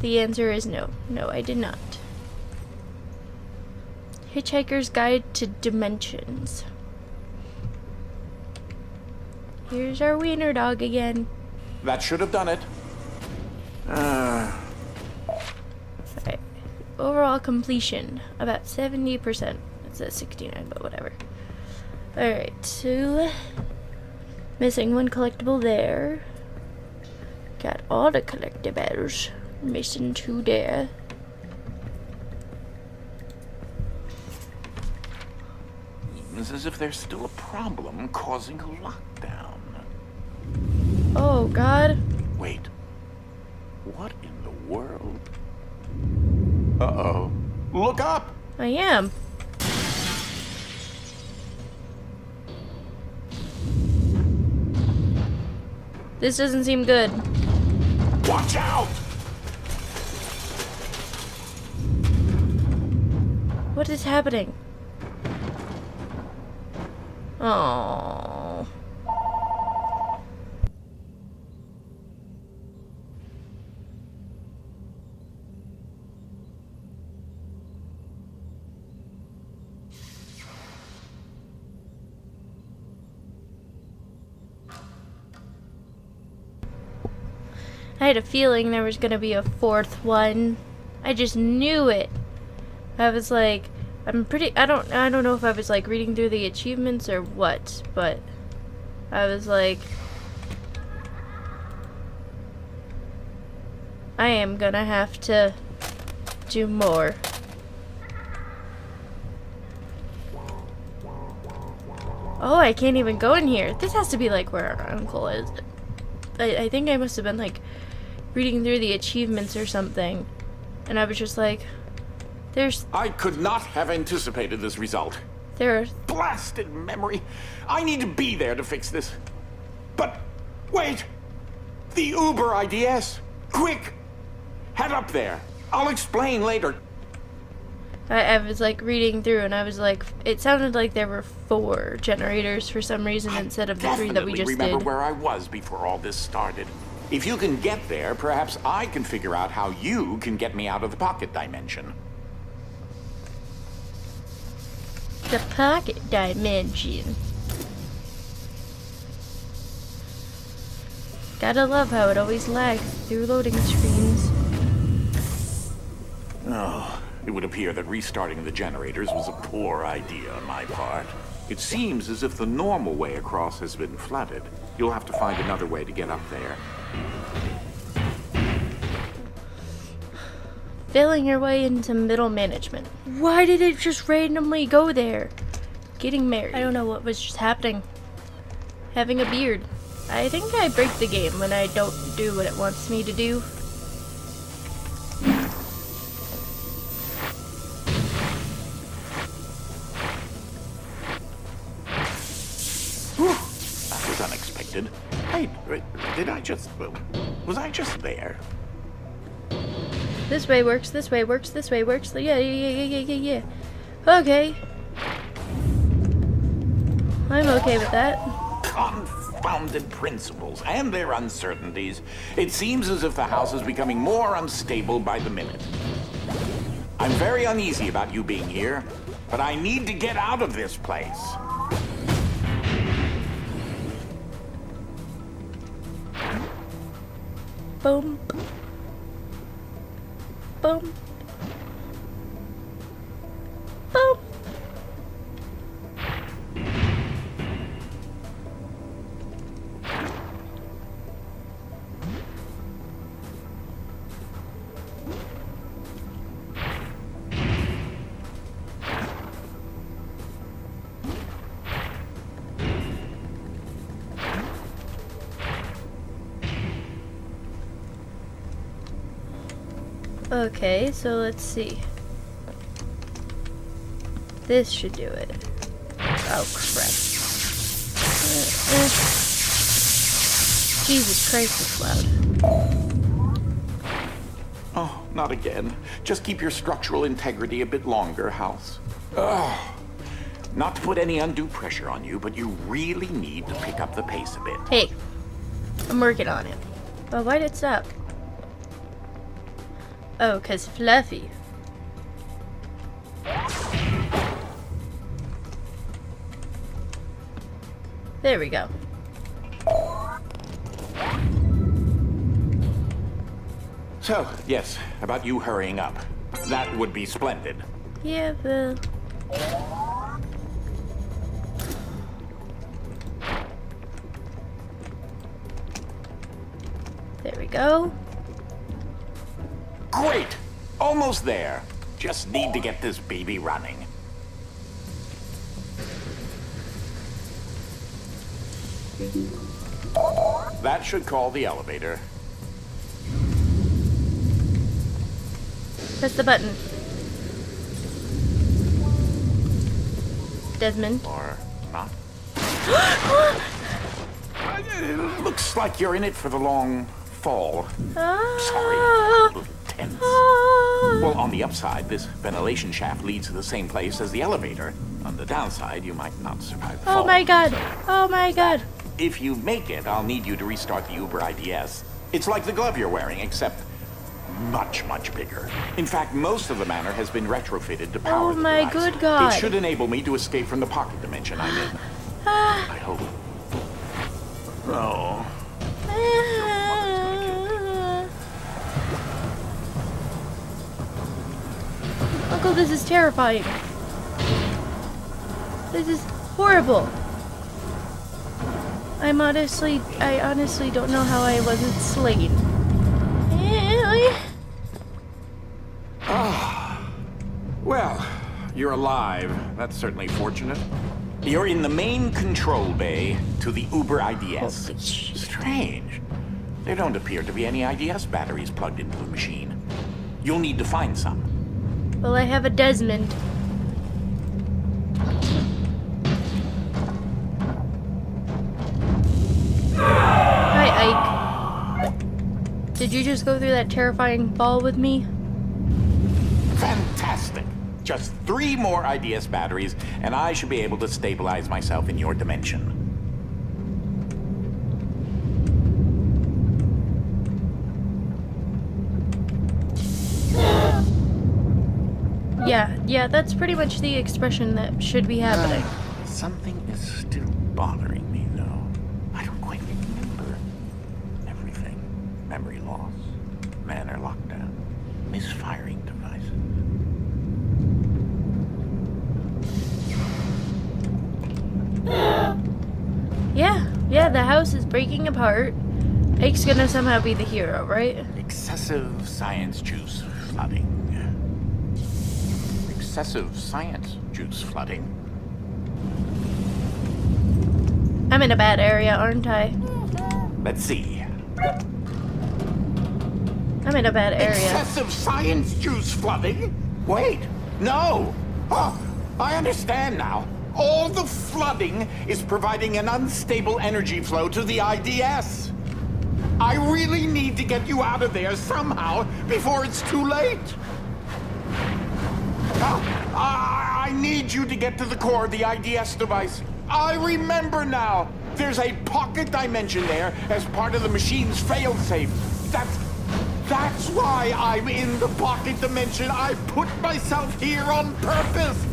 The answer is no. No, I did not. Hitchhiker's Guide to Dimensions. Here's our wiener dog again. That should have done it. Uh, Alright. Overall completion, about 70%. It says 69, but whatever. Alright, so... Missing one collectible there. Got all the collectibles. Missing two there. it's as if there's still a problem causing a lockdown. Oh, God. Wait. What in the world? Uh-oh. Look up! I am. This doesn't seem good. Watch out! What is happening? Oh. I had a feeling there was gonna be a fourth one. I just knew it. I was like, I'm pretty. I don't. I don't know if I was like reading through the achievements or what, but I was like, I am gonna have to do more. Oh, I can't even go in here. This has to be like where our uncle is. I, I think I must have been like reading through the achievements or something, and I was just like, there's I could not have anticipated this result. There's. Blasted memory. I need to be there to fix this. But wait! The Uber IDS! Quick! Head up there. I'll explain later. I, I was like reading through and I was like, it sounded like there were four generators for some reason instead of the three that we just remember did. where I was before all this started. If you can get there, perhaps I can figure out how you can get me out of the pocket dimension. The pocket dimension. Gotta love how it always lags through loading screens. Oh, it would appear that restarting the generators was a poor idea on my part. It seems as if the normal way across has been flooded. You'll have to find another way to get up there. Failing your way into middle management. Why did it just randomly go there? Getting married. I don't know what was just happening. Having a beard. I think I break the game when I don't do what it wants me to do. Whew, that was unexpected. Hey, wait, did I just... Was I just there? This way works, this way works, this way works. Yeah, yeah, yeah, yeah, yeah, yeah, yeah. Okay. I'm okay with that. Confounded principles and their uncertainties. It seems as if the house is becoming more unstable by the minute. I'm very uneasy about you being here, but I need to get out of this place. Boom. Boom. Okay, so let's see. This should do it. Oh crap. Uh, uh. Jesus Christ, it's loud. Oh, not again. Just keep your structural integrity a bit longer, House. Ugh. Not to put any undue pressure on you, but you really need to pick up the pace a bit. Hey, I'm working on it. But why did it stop? Oh, cause Fluffy. There we go. So, yes, about you hurrying up. That would be splendid. Yeah, well. There we go. Almost there. Just need to get this baby running. That should call the elevator. Press the button. Desmond. Or not. It looks like you're in it for the long fall. Sorry. A little tense. Ah. Well, on the upside, this ventilation shaft leads to the same place as the elevator. On the downside, you might not survive the Oh fall. my god. Oh my god. If you make it, I'll need you to restart the Uber IDS. It's like the glove you're wearing, except much, much bigger. In fact, most of the manor has been retrofitted to power Oh the my device. good God. It should enable me to escape from the pocket dimension I'm in. Ah. I hope. Oh. Uncle, this is terrifying. This is horrible. I'm honestly, I honestly don't know how I wasn't slain. Ah, well, you're alive. That's certainly fortunate. You're in the main control bay to the Uber IDS. Holy shit. Strange. There don't appear to be any IDS batteries plugged into the machine. You'll need to find some. Well, I have a Desmond. Hi, Ike. Did you just go through that terrifying ball with me? Fantastic. Just three more IDS batteries, and I should be able to stabilize myself in your dimension. Yeah, yeah, that's pretty much the expression that should be happening. Uh, something is still bothering me, though. I don't quite remember everything. Memory loss, manor lockdown, misfiring devices. Yeah, yeah, the house is breaking apart. Ike's gonna somehow be the hero, right? Excessive science juice flooding. Excessive science juice flooding. I'm in a bad area, aren't I? Let's see. I'm in a bad area. Excessive science juice flooding? Wait, no. Oh, I understand now. All the flooding is providing an unstable energy flow to the IDS. I really need to get you out of there somehow before it's too late. I, I need you to get to the core of the IDS device. I remember now. There's a pocket dimension there as part of the machine's failsafe. That's that's why I'm in the pocket dimension. I put myself here on purpose.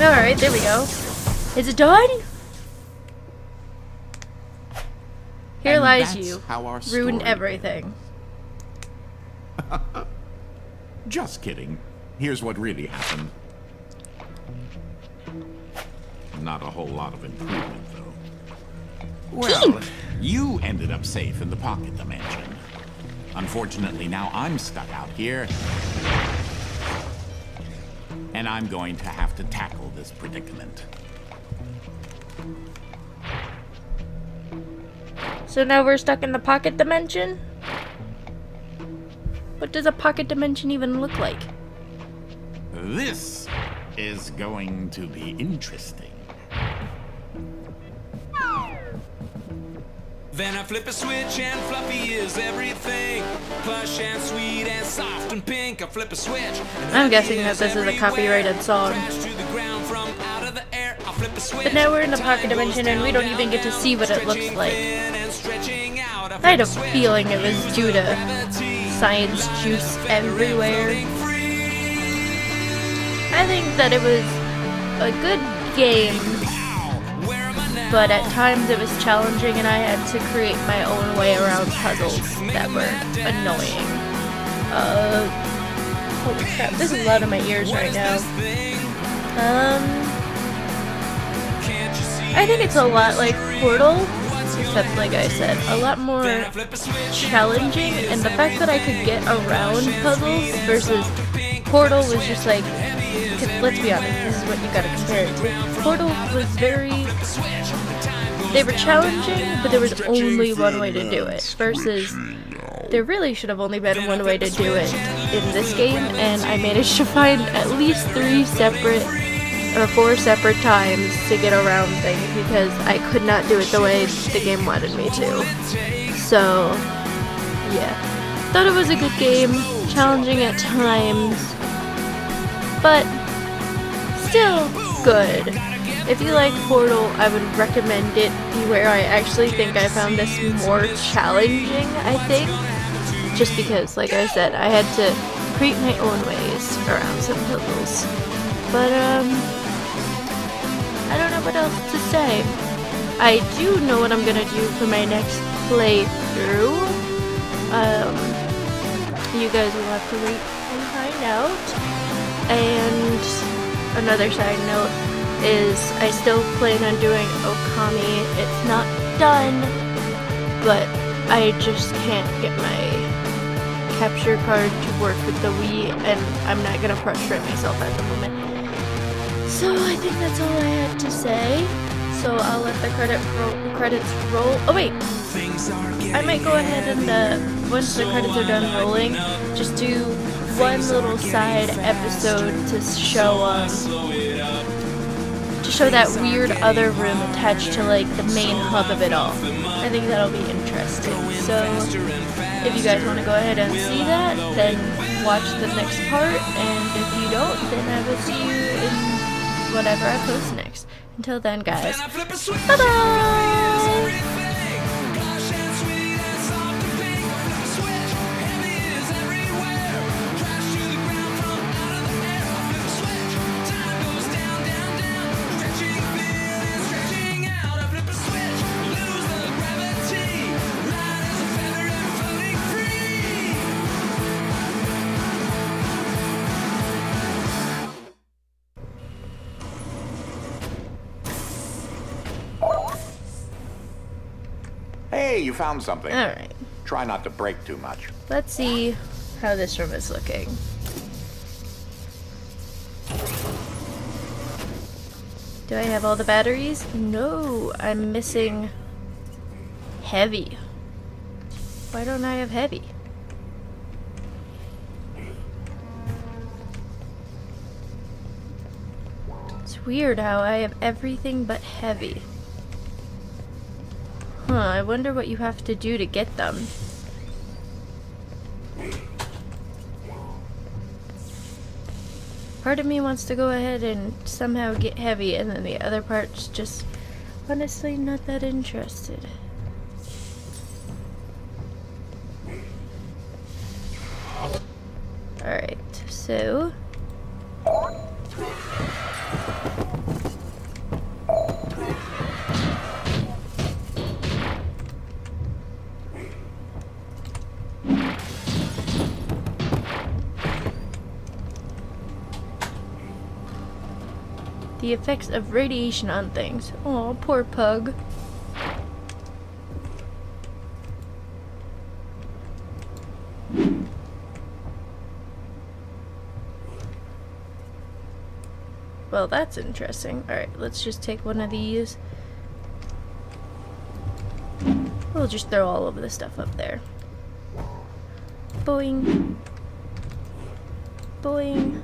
Alright, there we go. Is it done? Here And lies you. how our Ruined everything. Just kidding. Here's what really happened. Not a whole lot of improvement, though. Well, you ended up safe in the pocket dimension. Unfortunately, now I'm stuck out here. And I'm going to have to tackle this predicament. So now we're stuck in the pocket dimension? What does a pocket dimension even look like? This is going to be interesting. Then I flip a switch and fluffy is everything. Plush and sweet and soft and pink. I flip a switch. I'm guessing that this is a copyrighted song. To the ground from out of the air. I But now we're in the pocket dimension and we don't even get to see what it looks like. I had a feeling it was due to science juice everywhere. I think that it was a good game, but at times it was challenging and I had to create my own way around puzzles that were annoying. Uh, holy crap, this is loud in my ears right now. Um, I think it's a lot like Portal, except like I said, a lot more challenging, and the fact that I could get around puzzles versus Portal was just like, let's be honest, this is what you gotta compare it to. Portal was very, they were challenging, but there was only one way to do it, versus there really should have only been one way to do it in this game, and I managed to find at least three separate or four separate times to get around things because I could not do it the way the game wanted me to. So, yeah. Thought it was a good game, challenging at times, but still good. If you like Portal, I would recommend it where I actually think I found this more challenging, I think. Just because, like I said, I had to create my own ways around some puzzles. But, um, I don't know what else to say. I do know what I'm gonna do for my next playthrough. Um, you guys will have to wait and find out. And another side note is I still plan on doing Okami. It's not done, but I just can't get my capture card to work with the Wii, and I'm not gonna frustrate myself at the moment. So I think that's all I had to say. So I'll let the credit ro credits roll. Oh wait, I might go ahead and uh, once the credits are done rolling, just do one little side episode to show um to show that weird other room attached to like the main hub of it all. I think that'll be interesting. So if you guys want to go ahead and see that, then watch the next part, and if you don't, then I will see you in whatever I post next. Until then, guys, bye-bye! Hey, you found something. Alright, Try not to break too much. let's see how this room is looking. Do I have all the batteries? No, I'm missing heavy. Why don't I have heavy? It's weird how I have everything but heavy. Huh, I wonder what you have to do to get them. Part of me wants to go ahead and somehow get heavy, and then the other part's just honestly not that interested. Alright, so. The effects of radiation on things. Oh, poor pug. Well, that's interesting. Alright, let's just take one of these. We'll just throw all of the stuff up there. Boing. Boing.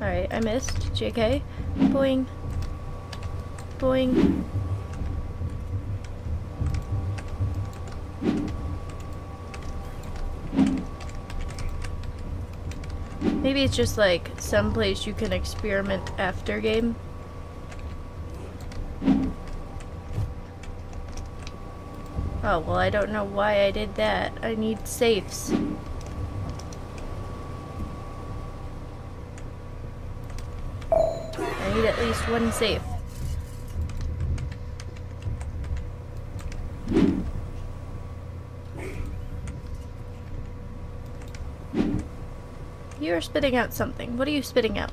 Alright, I missed. JK. Boing. Boing. Maybe it's just like someplace you can experiment after game. Oh, well I don't know why I did that. I need safes. Need one safe. You are spitting out something. What are you spitting out?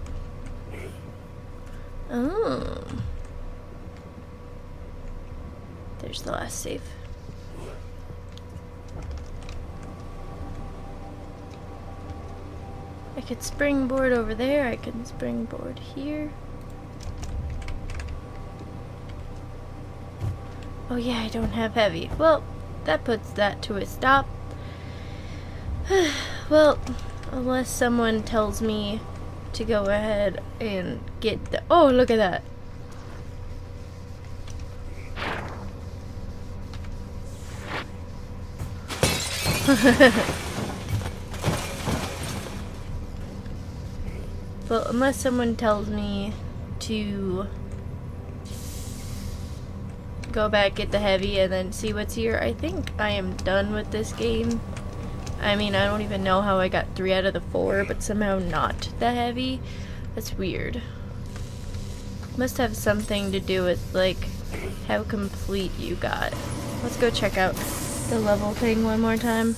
Oh. There's the last safe. I could springboard over there. I can springboard here. Oh yeah, I don't have heavy. Well, that puts that to a stop. well, unless someone tells me to go ahead and get the- Oh, look at that. well, unless someone tells me to go back, get the heavy, and then see what's here, I think I am done with this game. I mean, I don't even know how I got three out of the four, but somehow not the heavy. That's weird. Must have something to do with, like, how complete you got. Let's go check out the level thing one more time.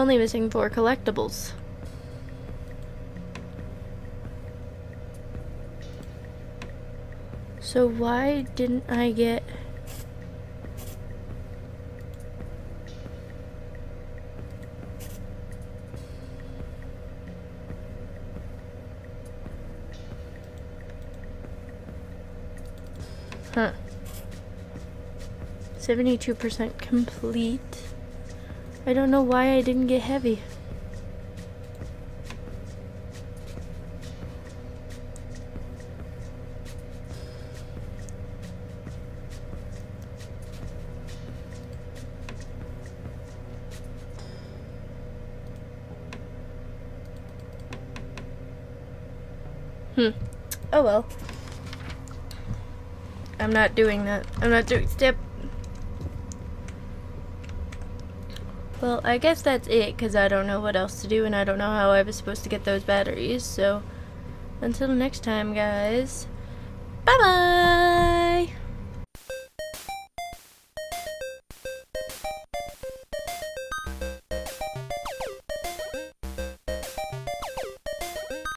Only missing four collectibles. So why didn't I get... Huh. 72% complete. I don't know why I didn't get heavy. Hmm. Oh well. I'm not doing that. I'm not doing step. Well, I guess that's it, because I don't know what else to do, and I don't know how I was supposed to get those batteries, so... Until next time, guys. Bye-bye!